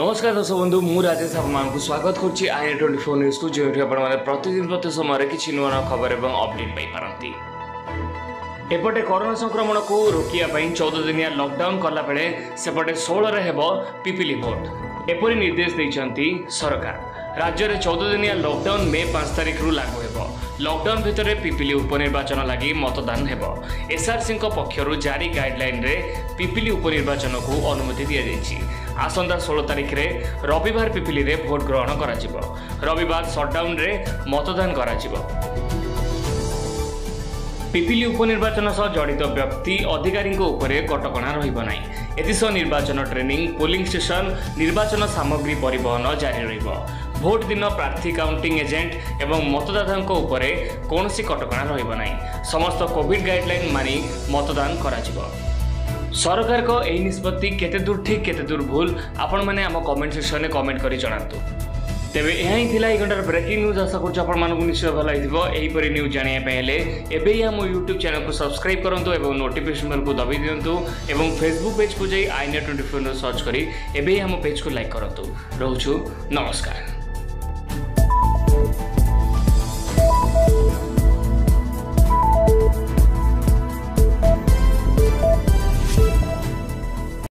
নমস্কার দর্শক বন্ধু মু রাজেশ আপনার স্বাগত করছি আইএ টোয়েন্টি ফোর নিউজ কু যেটি আপনার প্রতিদিন প্রতি সময় কিছু নূন খবর এবং অপডেট পাইপার এপটে করোনা সংক্রমণকু রোকিয়া চৌদ দিনিয়া লকডাউন কলাবেলে সেপটে ষোলরে হব পিপিলি ভোট এপরি নির্দেশ দিয়েছেন সরকার ରାଜ୍ୟରେ ଚଉଦ ଦିନିଆ ଲକଡାଉନ୍ ମେ ପାଞ୍ଚ ତାରିଖରୁ ଲାଗୁ ହେବ ଲକଡାଉନ୍ ଭିତରେ ପିପିଲି ଉପନିର୍ବାଚନ ଲାଗି ମତଦାନ ହେବ ଏସ୍ଆର୍ସିଙ୍କ ପକ୍ଷରୁ ଜାରି ଗାଇଡ୍ଲାଇନ୍ରେ ପିପିଲି ଉପନିର୍ବାଚନକୁ ଅନୁମତି ଦିଆଯାଇଛି ଆସନ୍ତା ଷୋହଳ ତାରିଖରେ ରବିବାର ପିପିଲିରେ ଭୋଟ୍ ଗ୍ରହଣ କରାଯିବ ରବିବାର ସଟ୍ଡାଉନ୍ରେ ମତଦାନ କରାଯିବ ପିପିଲି ଉପନିର୍ବାଚନ ସହ ଜଡ଼ିତ ବ୍ୟକ୍ତି ଅଧିକାରୀଙ୍କ ଉପରେ କଟକଣା ରହିବ ନାହିଁ ଏଥିସହ ନିର୍ବାଚନ ଟ୍ରେନିଂ ପୋଲିଂ ଷ୍ଟେସନ ନିର୍ବାଚନ ସାମଗ୍ରୀ ପରିବହନ ଜାରି ରହିବ ভোট দিন প্রার্থী কাউন্টিং এজেন্ট এবং মতদাতাଙ୍କ উপরে କୌଣସି କଟକଣା ରହିବ ନାହିଁ ସମସ୍ତ କୋଭିଡ୍ ଗାଇଡ୍ଲାଇନ୍ ମାନି ମତଦାନ କରାଯିବ ସରକାରଙ୍କ ଏହି ନିଷ୍ପତ୍ତି କେତେ ଦୂର ଠିକ୍ କେତେ ଦୂର ଭୁଲ ଆପଣମାନେ ଆମ କମେଣ୍ଟ ସେକ୍ସନରେ କମେଣ୍ଟ କରି ଜଣାନ୍ତୁ ତେବେ ଏହା ହିଁ ଥିଲା ଏହି ଘଣ୍ଟାର ବ୍ରେକିଂ ନ୍ୟୁଜ୍ ଆଶା କରୁଛି ଆପଣମାନଙ୍କୁ ନିଶ୍ଚୟ ଭଲ ହେଇଥିବ ଏହିପରି ନ୍ୟୁଜ୍ ଜାଣିବା ପାଇଁ ହେଲେ ଏବେ ହିଁ ଆମ ୟୁଟ୍ୟୁବ୍ ଚ୍ୟାନେଲ୍କୁ ସବସ୍କ୍ରାଇବ୍ କରନ୍ତୁ ଏବଂ ନୋଟିଫିକେସନ୍ ବେଲ୍କୁ ଦବାଇ ଦିଅନ୍ତୁ ଏବଂ ଫେସବୁକ୍ ପେଜ୍କୁ ଯାଇ ଆଇନିଆ ଟ୍ୱେଣ୍ଟି ଫୋର୍ରୁ ସର୍ଚ୍ଚ କରି ଏବେ ହିଁ ଆମ ପେଜ୍କୁ ଲାଇକ୍ କରନ୍ତୁ ରହୁଛୁ ନମସ୍କାର